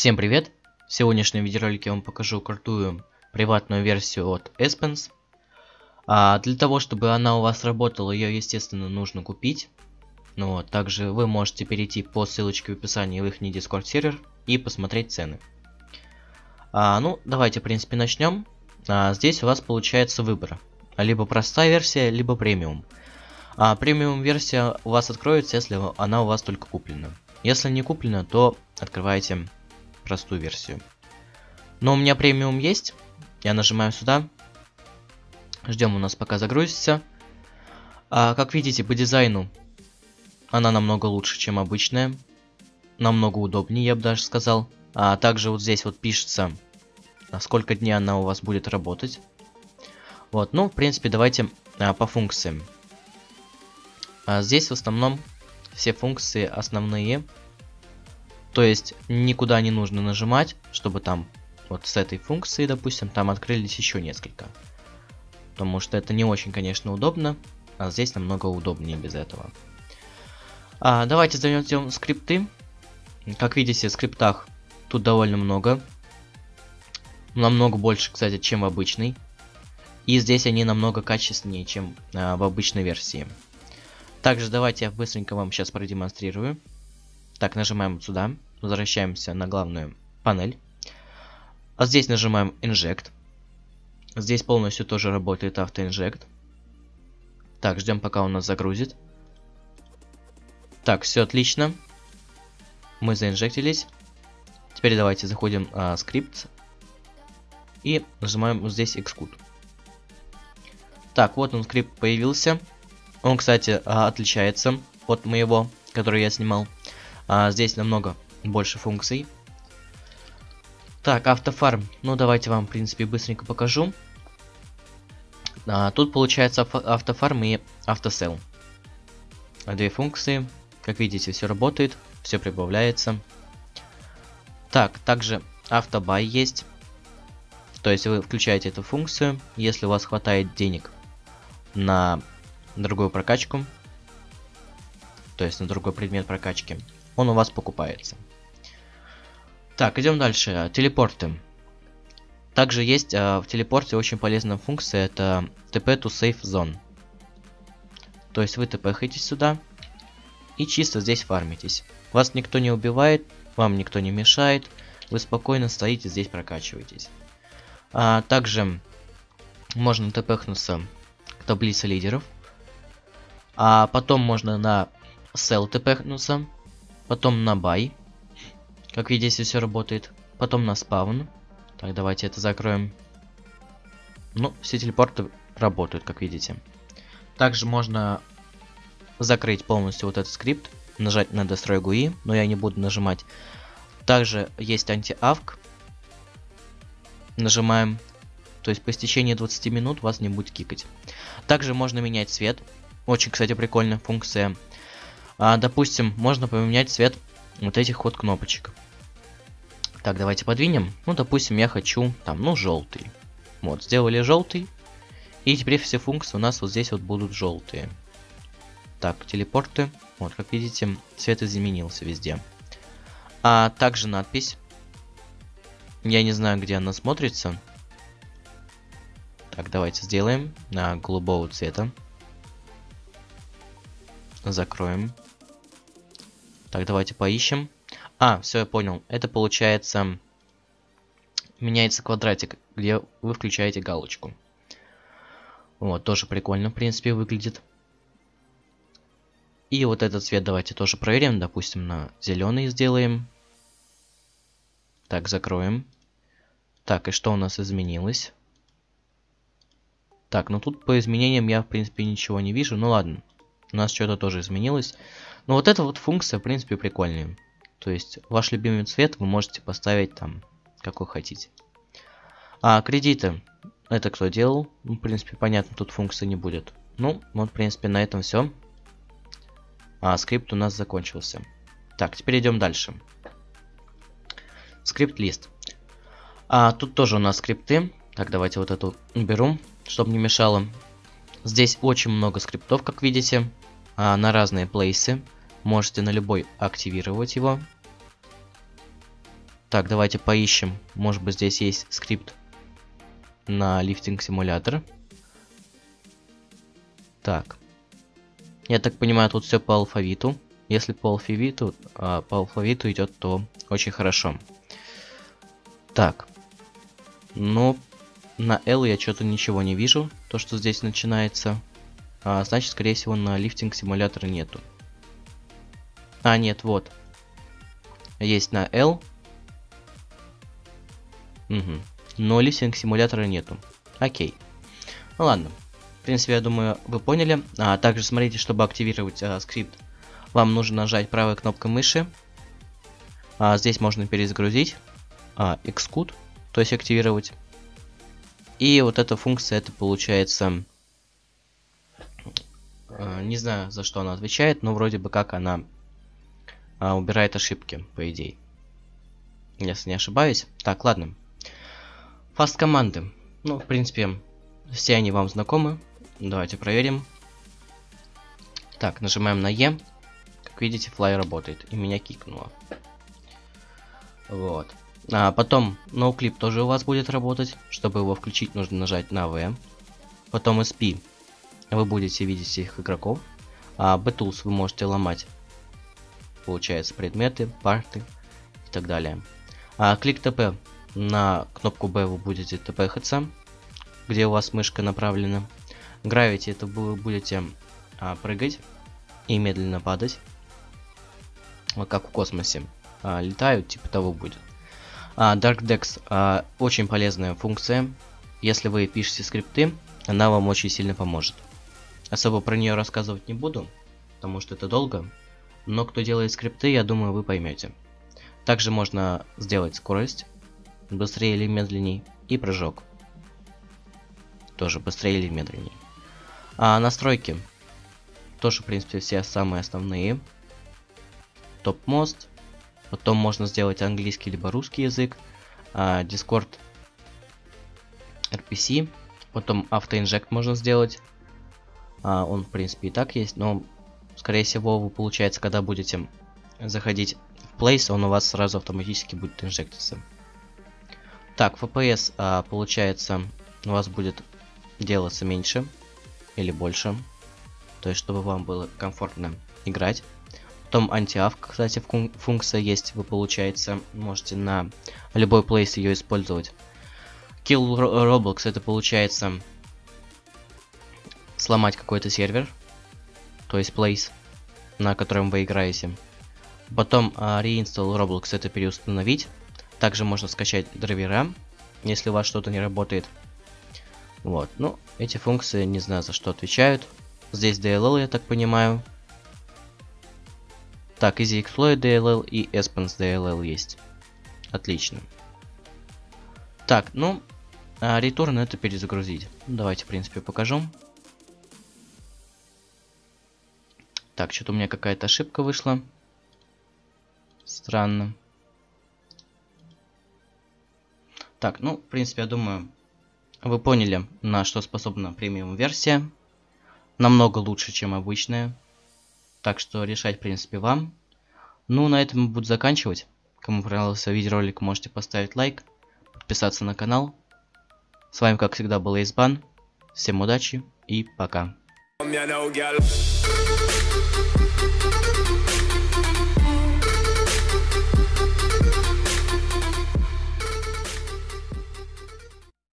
Всем привет! В сегодняшнем видеоролике я вам покажу крутую приватную версию от Espens. А для того, чтобы она у вас работала, ее, естественно, нужно купить. Ну, вот, также вы можете перейти по ссылочке в описании в их Discord сервер и посмотреть цены. А, ну, давайте, в принципе, начнем. А, здесь у вас получается выбор. Либо простая версия, либо премиум. А премиум версия у вас откроется, если она у вас только куплена. Если не куплена, то открываете простую версию. Но у меня премиум есть. Я нажимаю сюда. Ждем у нас пока загрузится. А, как видите, по дизайну она намного лучше, чем обычная. Намного удобнее, я бы даже сказал. А также вот здесь вот пишется, сколько дней она у вас будет работать. Вот, ну, в принципе, давайте а, по функциям. А здесь в основном все функции основные. То есть никуда не нужно нажимать, чтобы там вот с этой функции, допустим, там открылись еще несколько. Потому что это не очень, конечно, удобно, а здесь намного удобнее без этого. А, давайте зайдем скрипты. Как видите, в скриптах тут довольно много. Намного больше, кстати, чем в обычной. И здесь они намного качественнее, чем а, в обычной версии. Также давайте я быстренько вам сейчас продемонстрирую. Так, нажимаем сюда, возвращаемся на главную панель. А здесь нажимаем Inject. Здесь полностью тоже работает автоинжект. Так, ждем пока он нас загрузит. Так, все отлично. Мы заинжектились. Теперь давайте заходим а, скрипт. И нажимаем вот здесь Xcode. Так, вот он скрипт появился. Он, кстати, а, отличается от моего, который я снимал. А, здесь намного больше функций. Так, автофарм. Ну, давайте вам, в принципе, быстренько покажу. А, тут получается автофарм и автосел. Две функции. Как видите, все работает, все прибавляется. Так, также автобай есть. То есть вы включаете эту функцию, если у вас хватает денег на другую прокачку, то есть на другой предмет прокачки, он у вас покупается. Так, идем дальше. Телепорты. Также есть а, в телепорте очень полезная функция, это TP to Safe Zone. То есть вы тпхаетесь сюда и чисто здесь фармитесь. Вас никто не убивает, вам никто не мешает, вы спокойно стоите здесь прокачиваетесь. А, также можно тпхнуться к таблице лидеров. А потом можно на sell тпхнуться. Потом на buy. Как видите, все работает. Потом на спаун. Так, давайте это закроем. Ну, все телепорты работают, как видите. Также можно закрыть полностью вот этот скрипт. Нажать на Destroy GUI, но я не буду нажимать. Также есть анти-авк. Нажимаем. То есть по истечении 20 минут вас не будет кикать. Также можно менять цвет. Очень, кстати, прикольная функция. А, допустим, можно поменять цвет вот этих вот кнопочек. Так, давайте подвинем. Ну, допустим, я хочу там, ну, желтый. Вот, сделали желтый. И теперь все функции у нас вот здесь вот будут желтые. Так, телепорты. Вот, как видите, цвет изменился везде. А также надпись. Я не знаю, где она смотрится. Так, давайте сделаем на голубого цвета. Закроем. Так, давайте поищем. А, все, я понял. Это получается... Меняется квадратик, где вы включаете галочку. Вот, тоже прикольно, в принципе, выглядит. И вот этот цвет давайте тоже проверим. Допустим, на зеленый сделаем. Так, закроем. Так, и что у нас изменилось? Так, ну тут по изменениям я, в принципе, ничего не вижу. Ну ладно у нас что-то тоже изменилось. Но вот эта вот функция, в принципе, прикольная. То есть, ваш любимый цвет вы можете поставить там, какой хотите. А, кредиты. Это кто делал? Ну, в принципе, понятно, тут функции не будет. Ну, вот, в принципе, на этом все. А, скрипт у нас закончился. Так, теперь идем дальше. Скрипт-лист. А, тут тоже у нас скрипты. Так, давайте вот эту уберу, чтобы не мешало. Здесь очень много скриптов, как видите а, на разные плейсы. Можете на любой активировать его. Так, давайте поищем. Может быть здесь есть скрипт на лифтинг симулятор. Так. Я так понимаю, тут все по алфавиту. Если по алфавиту, а, по алфавиту идет, то очень хорошо. Так. Но на L я что-то ничего не вижу. То, что здесь начинается. А, значит, скорее всего, на лифтинг симулятора нету. А, нет, вот. Есть на L. Угу. Но лифтинг симулятора нету. Окей. Ну ладно. В принципе, я думаю, вы поняли. А также смотрите, чтобы активировать а, скрипт, вам нужно нажать правой кнопкой мыши. А, здесь можно перезагрузить. А, Xcode, то есть активировать. И вот эта функция, это получается... А, не знаю, за что она отвечает, но вроде бы как она а, убирает ошибки, по идее. Если не ошибаюсь. Так, ладно. Фаст команды. Ну, в принципе, все они вам знакомы. Давайте проверим. Так, нажимаем на Е. Как видите, флай работает. И меня кикнуло. Вот. А потом NoClip тоже у вас будет работать. Чтобы его включить, нужно нажать на V. Потом SP. Вы будете видеть всех игроков. А B-Tools вы можете ломать. Получается предметы, парты и так далее. А клик TP на кнопку B вы будете тпхаться, где у вас мышка направлена. Gravity это вы будете а, прыгать и медленно падать. Вот как в космосе. А, летают, типа того будет. А, DarkDex а, очень полезная функция. Если вы пишете скрипты, она вам очень сильно поможет. Особо про нее рассказывать не буду, потому что это долго. Но кто делает скрипты, я думаю, вы поймете. Также можно сделать скорость быстрее или медленней и прыжок тоже быстрее или медленнее. А настройки тоже, в принципе, все самые основные. Топ-мост. Потом можно сделать английский либо русский язык. А, Discord RPC. Потом автоинжект можно сделать. А, он, в принципе, и так есть, но, скорее всего, вы, получается, когда будете заходить в Place, он у вас сразу автоматически будет инжектиться. Так, FPS, а, получается, у вас будет делаться меньше или больше. То есть, чтобы вам было комфортно играть. Потом антиав, кстати, функция есть. Вы, получается, можете на любой плейс ее использовать. Kill Roblox, это получается сломать какой-то сервер. То есть place, на котором вы играете. Потом uh, reinstall Roblox, это переустановить. Также можно скачать драйвера, если у вас что-то не работает. Вот, ну, эти функции не знаю за что отвечают. Здесь DLL, я так понимаю. Так, EasyExploit DLL и Espens DLL есть. Отлично. Так, ну, а return это перезагрузить. Давайте, в принципе, покажу. Так, что-то у меня какая-то ошибка вышла. Странно. Так, ну, в принципе, я думаю, вы поняли, на что способна премиум версия. Намного лучше, чем обычная. Так что решать, в принципе, вам. Ну, на этом буду заканчивать. Кому понравился видеоролик, можете поставить лайк, подписаться на канал. С вами, как всегда, был Эйсбан. Всем удачи и пока. Thank you.